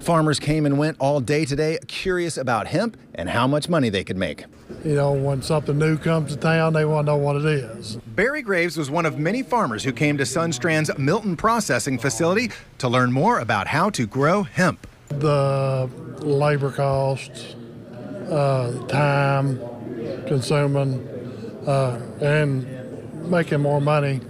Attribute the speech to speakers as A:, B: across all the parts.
A: Farmers came and went all day today, curious about hemp and how much money they could make.
B: You know, when something new comes to town, they want to know what it is.
A: Barry Graves was one of many farmers who came to Sunstrand's Milton processing facility to learn more about how to grow hemp.
B: The labor costs, uh, time consuming, uh, and making more money.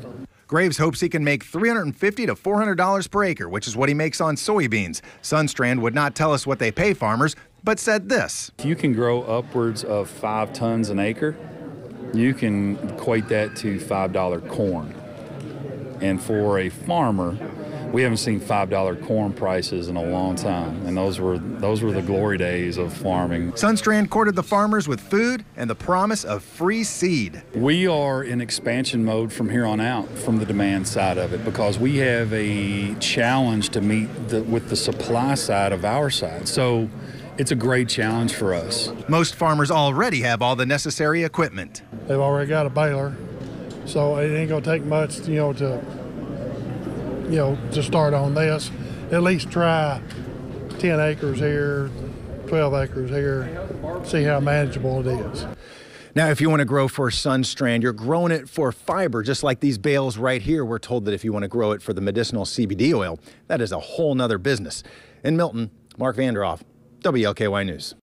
A: Graves hopes he can make 350 to $400 per acre, which is what he makes on soybeans. Sunstrand would not tell us what they pay farmers, but said this.
C: If you can grow upwards of five tons an acre, you can equate that to $5 corn. And for a farmer, we haven't seen five dollar corn prices in a long time, and those were those were the glory days of farming.
A: Sunstrand courted the farmers with food and the promise of free seed.
C: We are in expansion mode from here on out, from the demand side of it, because we have a challenge to meet the, with the supply side of our side. So. It's a great challenge for us.
A: Most farmers already have all the necessary equipment.
B: They've already got a baler, so it ain't gonna take much, you know, to you know, to start on this, at least try 10 acres here, 12 acres here, see how manageable it is.
A: Now, if you want to grow for Sunstrand, you're growing it for fiber, just like these bales right here. We're told that if you want to grow it for the medicinal CBD oil, that is a whole nother business. In Milton, Mark Vanderoff, WLKY News.